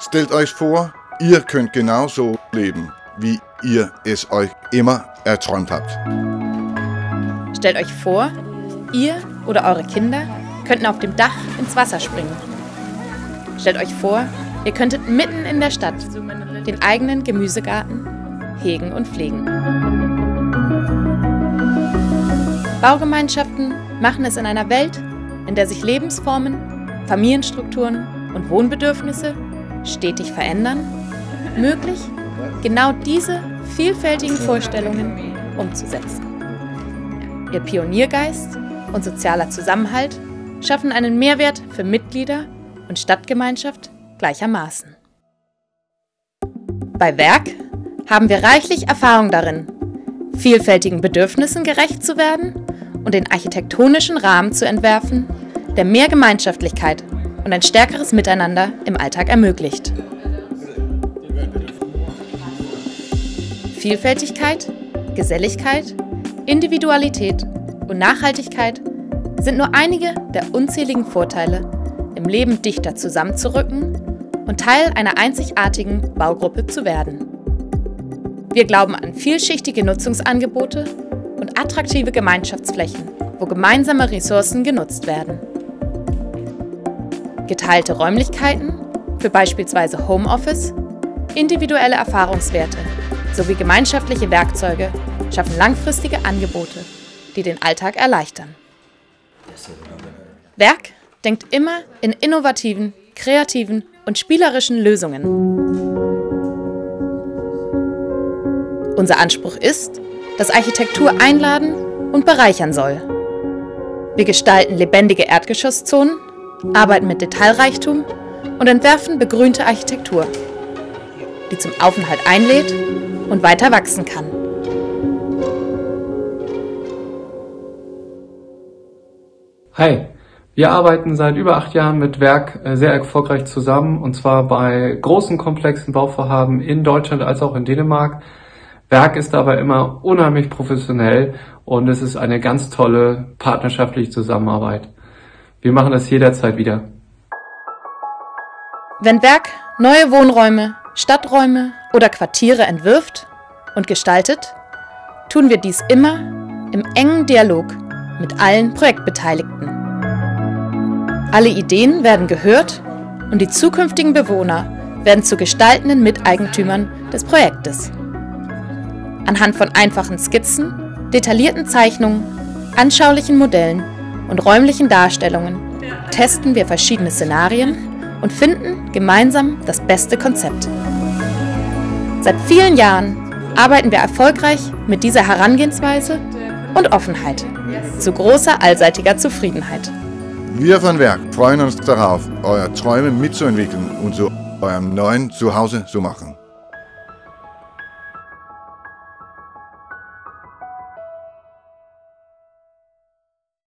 Stellt euch vor, ihr könnt genauso leben, wie ihr es euch immer erträumt habt. Stellt euch vor, ihr oder eure Kinder könnten auf dem Dach ins Wasser springen. Stellt euch vor, ihr könntet mitten in der Stadt den eigenen Gemüsegarten hegen und pflegen. Baugemeinschaften machen es in einer Welt, in der sich Lebensformen, Familienstrukturen und Wohnbedürfnisse stetig verändern, möglich, genau diese vielfältigen Vorstellungen umzusetzen. Ihr Pioniergeist und sozialer Zusammenhalt schaffen einen Mehrwert für Mitglieder und Stadtgemeinschaft gleichermaßen. Bei Werk haben wir reichlich Erfahrung darin, vielfältigen Bedürfnissen gerecht zu werden und den architektonischen Rahmen zu entwerfen, der mehr Gemeinschaftlichkeit und ein stärkeres Miteinander im Alltag ermöglicht. Vielfältigkeit, Geselligkeit, Individualität und Nachhaltigkeit sind nur einige der unzähligen Vorteile, im Leben dichter zusammenzurücken und Teil einer einzigartigen Baugruppe zu werden. Wir glauben an vielschichtige Nutzungsangebote und attraktive Gemeinschaftsflächen, wo gemeinsame Ressourcen genutzt werden. Geteilte Räumlichkeiten für beispielsweise Homeoffice, individuelle Erfahrungswerte sowie gemeinschaftliche Werkzeuge schaffen langfristige Angebote, die den Alltag erleichtern. Werk denkt immer in innovativen, kreativen und spielerischen Lösungen. Unser Anspruch ist, dass Architektur einladen und bereichern soll. Wir gestalten lebendige Erdgeschosszonen, arbeiten mit Detailreichtum und entwerfen begrünte Architektur, die zum Aufenthalt einlädt und weiter wachsen kann. Hi, wir arbeiten seit über acht Jahren mit Werk äh, sehr erfolgreich zusammen und zwar bei großen komplexen Bauvorhaben in Deutschland als auch in Dänemark. Werk ist dabei immer unheimlich professionell und es ist eine ganz tolle partnerschaftliche Zusammenarbeit. Wir machen das jederzeit wieder. Wenn Werk neue Wohnräume, Stadträume oder Quartiere entwirft und gestaltet, tun wir dies immer im engen Dialog mit allen Projektbeteiligten. Alle Ideen werden gehört und die zukünftigen Bewohner werden zu gestaltenden Miteigentümern des Projektes. Anhand von einfachen Skizzen, detaillierten Zeichnungen, anschaulichen Modellen und räumlichen Darstellungen testen wir verschiedene Szenarien und finden gemeinsam das beste Konzept. Seit vielen Jahren arbeiten wir erfolgreich mit dieser Herangehensweise und Offenheit zu großer allseitiger Zufriedenheit. Wir von Werk freuen uns darauf, eure Träume mitzuentwickeln und zu eurem neuen Zuhause zu machen.